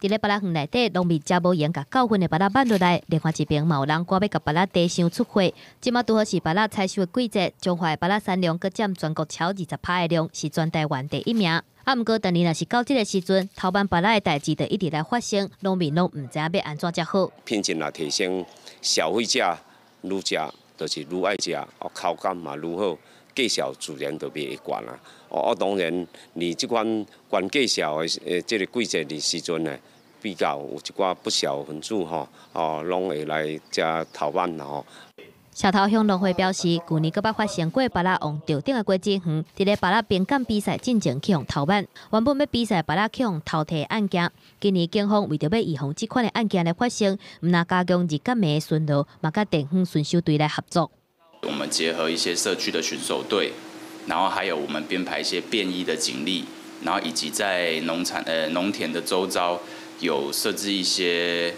伫咧巴拉园内底，农民加无严甲教训的巴拉办落来，另外一边嘛有人赶要甲巴拉地箱出货。即马拄好是巴拉采收的季节，中华巴拉产量搁占全国超二十趴的量，是全台湾第一名。啊，毋过当年若是到即个时阵，头班巴拉的代志就一直来发生，农民拢毋知影要安怎才好。品质也提升，消费者愈食就是愈爱食，哦，口感嘛愈好，价小自然就袂会悬啊。哦，当然，你即款关介绍的诶，即个季节的时阵呢。比较有一寡不少分子吼，哦，拢会来遮头办吼。小桃乡农会表示，去年阁捌发生过巴拉往钓顶的果子园，伫咧巴拉边干比赛进前去用头办，原本要比赛巴拉去用偷摕案件。今年警方为着要预防即款的案件的发生，毋那加强日干暝的巡逻，嘛甲地方巡守队来合作。我们结合一些社区的巡守队，然后还有我们编排一些便衣的警力，然后以及在农场呃农田的周遭。有设置一些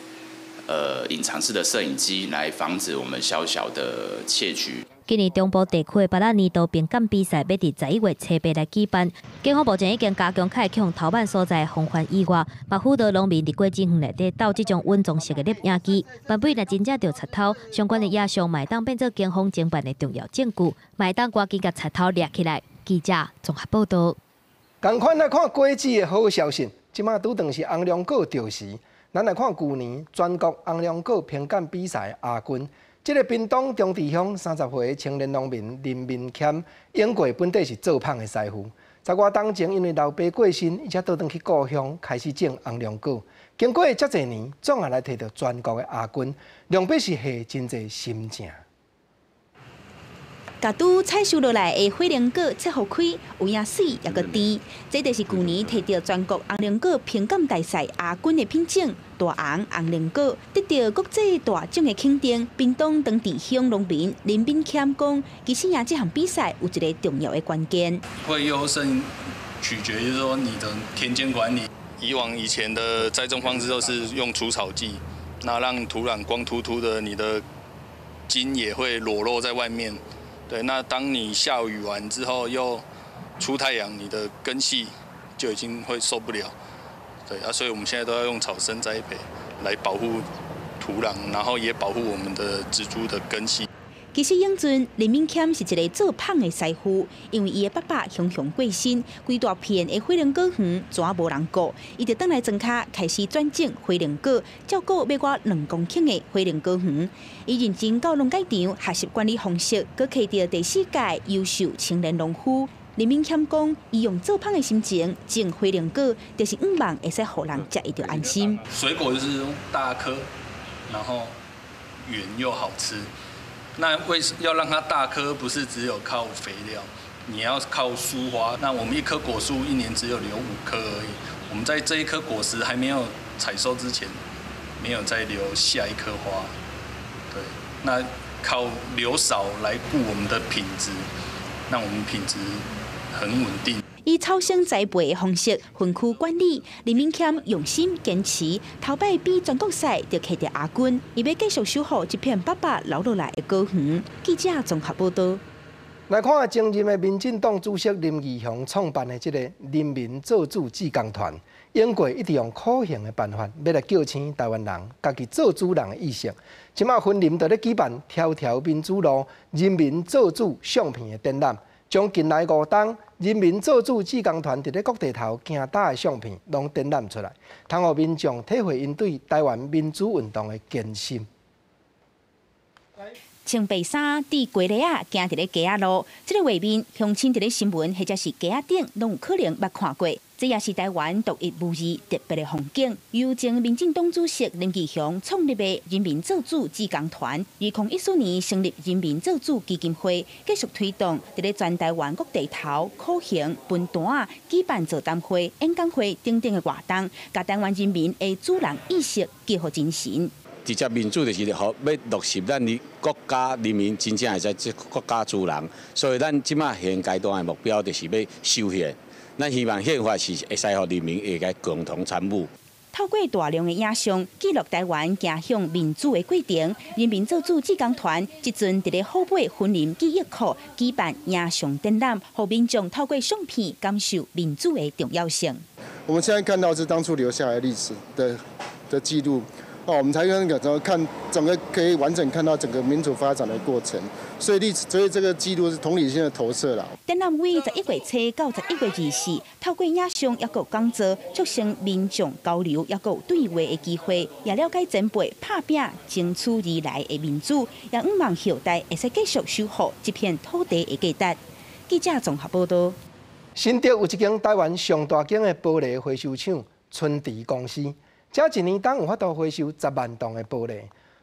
呃隐藏式的摄影机，来防止我们小小的窃取。今年中部地区的巴拉年度冰干比赛要伫十一月初八来举办，警方目前已经加强开枪头版所在防范以外，把辅导农民伫过境园内底倒这种稳重式的摄影机，万不若真正着贼偷，相关的影像麦当变做警方侦办的重要证据，麦当赶紧甲贼偷掠起来。记者综合报道。赶快来看国际的好消息。即马拄等是红龙果钓时，咱来看去年全国红龙果评鉴比赛亚军。即个屏东中地乡三十岁青年农民林明谦，英国本地是做胖的师傅。十外当前因为老爸过身，而且倒转去故乡开始种红龙果。经过遮侪年，总也来摕到全国的亚军，量比是下真侪心情。甲拄采收落来的火龙果切好开，有影水也个甜。这就是去年摕到全国红龙果评鉴大赛亚军的品种大红红龙果，得到国际大奖的肯定。屏东当地乡农民林炳谦讲，其实赢这项比赛有一个重要的关键。会优胜取决于说你的田间管理。以往以前的栽种方式都是用除草剂，那让土壤光秃秃的，你的茎也会裸露在外面。对，那当你下雨完之后又出太阳，你的根系就已经会受不了。对啊，所以我们现在都要用草生栽培来保护土壤，然后也保护我们的植株的根系。其实英俊林明谦是一个做胖的师傅，因为伊的爸爸雄雄过身，规大片的火龙果园全无人顾，伊就倒来庄卡开始转种火龙果，照顾每我两公顷的火龙果园。伊认真到农改场学习管理方式，佮摕到第四届优秀青年农夫。林明谦讲，伊用做胖的心情种回龙果，就是希望会使互人食一条安心。水果就是大颗，然后圆又好吃。那为要让它大颗，不是只有靠肥料，你要靠疏花。那我们一棵果树一年只有留五颗而已。我们在这一颗果实还没有采收之前，没有再留下一颗花。对，那靠留少来顾我们的品质，那我们品质很稳定。以超生栽培的方式分区管理，李明谦用心坚持，头摆比全国赛就摕到亚军，伊要继续守护一片爸爸留落来的果园。记者综合报道。来看下前任的民进党主席林义雄创办的这个人民做主志工团，英国一直用可行的办法，要来叫醒台湾人家己做主人的意识。即马分林在咧举办条条民主路人民做主相片的展览。将近来五档人民做主志工团伫咧各地头行打的相片，拢展览出来，通互民众体会因对台湾民主运动的坚心。穿白衫伫街里啊，行伫咧街仔路，这个画面乡亲伫咧新闻或者是街仔顶，拢有可能捌看过。这也是台湾独一无二特别的风景。由前民进党主席林义雄创立的人民做主志工团，二零一四年成立人民做主基金会，继续推动伫咧全台湾各地头可行分单举办座谈会、演讲会等等的活动，甲台湾人民的主人意识结合精神。直接民主就是好要落实咱的国家人民真正会在这国家主人，所以咱即马现阶段的目标就是要修宪。咱希望宪法是会使互人民会个共同参与。透过大量的影像记录台湾走向民主的过程，人民做主志工团即阵伫咧后背婚林记忆库举办影像展览，让民众透过相片感受民主的重要性。我们现在看到是当初留下来历史的的记录。哦，我们才能够看整个可以完整看到整个民主发展的过程，所以历史，所以这个记录是同理心的投射了。展览会十一月初到十一月二四，透过影像也有讲座，促成民众交流，也有对话的机会，也了解前辈拍拼争取而来的民主，也希望后代会使继续守护这片土地的价值。记者综合报道。新竹有一间台湾上大间的玻璃回收厂——春迪公司。这一年当有法度回收十万吨的玻璃。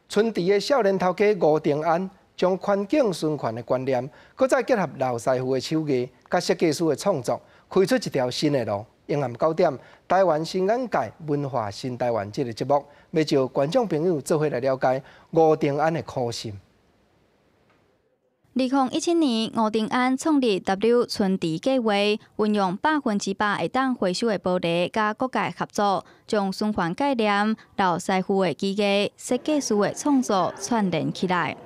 村地的少年头家吴定安，将环境循环的观念，搁再结合老师傅的手艺，甲设计师的创作，开出一条新的路。永暗九点，台湾新眼界文化新台湾这个节目，要招观众朋友做伙来了解吴定安的苦心。二零一七年，吴定安创立 W 村地计划，运用百分之百会当回收的玻璃，甲各界合作，将循环概念、老师傅的技艺、设计师的创作串联起来。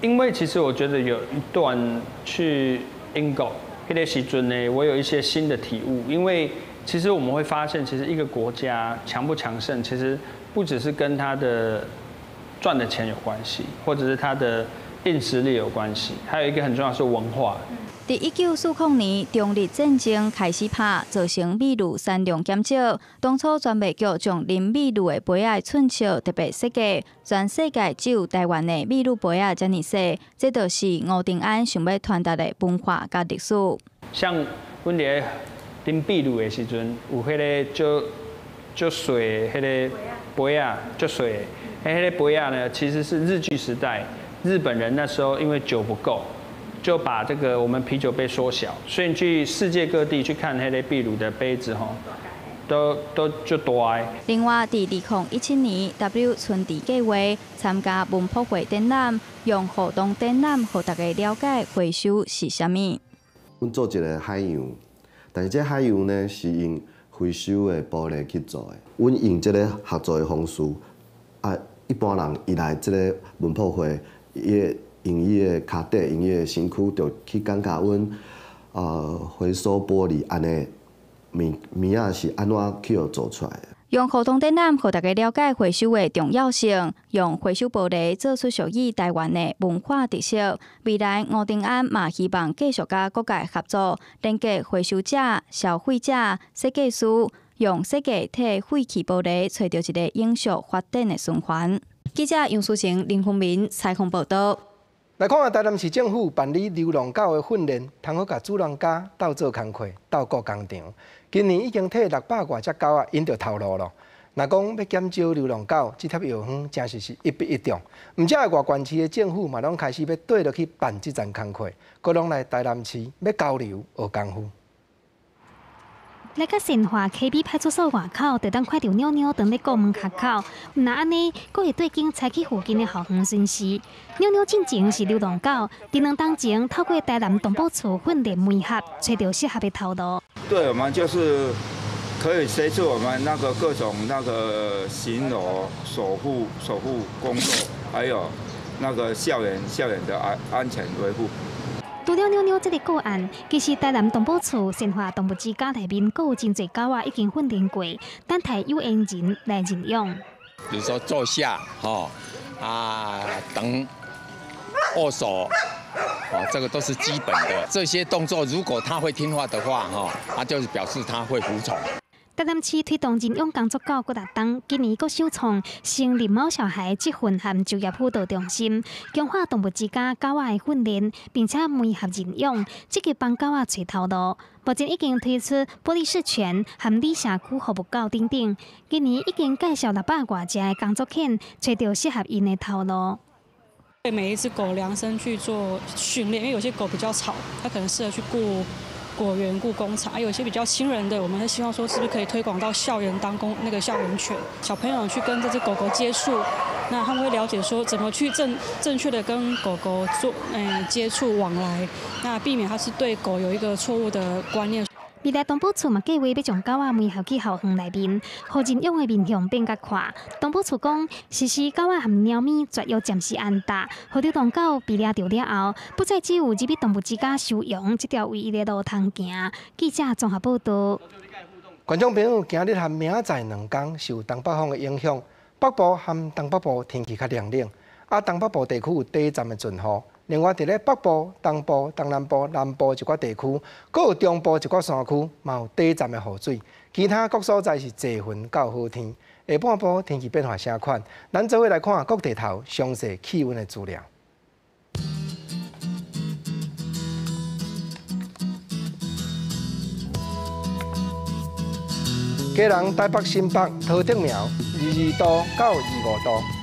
因为其实我觉得有一段去英国迄个时阵呢，我有一些新的体悟。因为其实我们会发现，其实一个国家强不强盛，其实不只是跟他的赚的钱有关系，或者是他的。硬实力有关系，还有一个很重要是文化。第一九四零年中日战争开始拍，造成米路产量减少。当初专卖局将林秘鲁的杯仔寸尺特别设计，全世界只有台湾的秘鲁杯仔这么细。这就是吴定安想要传达的文化甲历史。像阮咧啉秘鲁的时阵，有迄个就就水迄个杯仔，就水，迄个杯仔呢，其实是日据时代。日本人那时候因为酒不够，就把这个我们啤酒杯缩小，所以你去世界各地去看黑雷秘鲁的杯子吼，都都就多。另外，在二零一七年 W 春地计划参加文博会展览，用活动展览和大家了解回收是啥物。阮做一个海洋，但是这海洋呢是用回收的玻璃去做的。阮用这个合作的方式，啊，一般人一来这个文博会。伊用伊的脚底，用伊的身躯，着去感觉阮呃回收玻璃安尼物物仔是安怎去做出来的。用互动展览，互大家了解回收的重要性，用回收玻璃做出属于台湾的文化特色。未来吴定安嘛希望继续甲各界合作，连接回收者、消费者、设计师，用设计替废弃玻璃找到一个永续发展的循环。记者杨淑成、林凤明采访报道。来看下台南市政府办理流浪狗的训练，通好甲主人家斗做工课、斗过工场。今年已经替六百外只狗啊引到头路了。若讲要减少流浪狗，这贴药方真是是一比一中。毋只外县市的政府嘛，拢开始要缀落去办这站工课，各拢来台南市要交流学功夫。来个新华 KB 派出所外口，就当看到妞妞等在国门口口。那安尼，佫会对警察去附近的校园巡视。妞妞进前是流浪狗，在两当前透过台南动保处训练门合，找到适合的头路。对我们就是可以协助我们那个各种那个巡逻、守护、守护工作，还有那个校园校园的安安全维护。除了妞妞这个个案，其实台南动保处生化动物之家内面，佫有真侪狗仔已经训练过，等待有缘人来认养。比如说坐下，哈啊等握手，啊这个都是基本的。这些动作，如果它会听话的话，哈，它就是表示它会服从。台南市推动认养工作到各大档，今年阁首创成立猫小孩积分和就业辅导中心，强化动物之家狗仔的训练，并且媒合认养，积极帮狗仔找头路。目前已经推出玻璃市全和理社区服务狗等等，今年已经介绍六百外只的工作犬，找到适合因的头路。对每一只狗量身去做训练，因为有些狗比较吵，它可能适合去顾。果园、故工厂，啊有些比较亲人的，我们是希望说，是不是可以推广到校园当公那个校园犬，小朋友去跟这只狗狗接触，那他们会了解说怎么去正正确的跟狗狗做嗯接触往来，那避免它是对狗有一个错误的观念。未来东部处嘛计划要将狗仔媒合去校园内面，互认养的面向变较快。东部处讲，实施狗仔和猫咪绝育暂时安达，互流浪狗被抓到了后，不再只有入去动物之家收养，这条唯一的路通行。记者综合报道。观众朋友，今日和明仔两天受东北风的影响，北部和东北部天气较凉冷，啊，东北部地区有短暂的阵雨。另外，伫咧北部、东部、东南部、南部一寡地区，搁有中部一寡山区，嘛有短暂的雨水。其他各所在是多云到好天。下半部天气变化甚款？咱做伙来看各地头详细气温的资料。家人台北、新北、桃竹苗，二二度到二五度。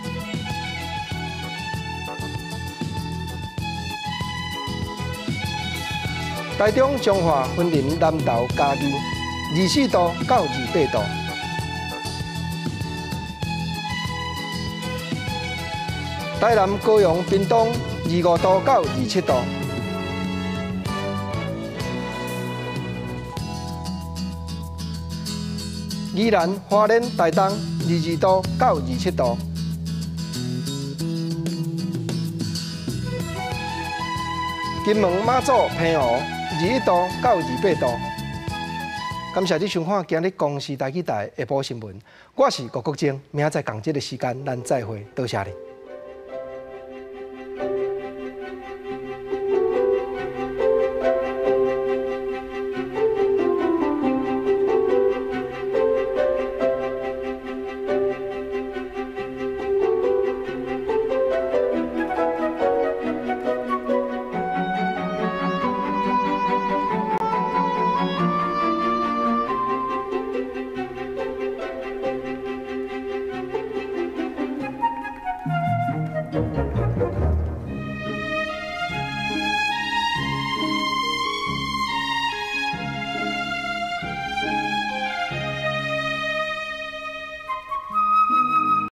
台中、彰化、分林、南投、嘉义，二四度到二八度；台南、高雄、屏东，二五度到二七度；宜兰、花莲、台东，二二度到二七度；金门、马祖、平湖。二一度到二八度，感谢你收看今日公司台记台下播新闻，我是郭国晶，明仔载同一个时间咱再会，多谢你。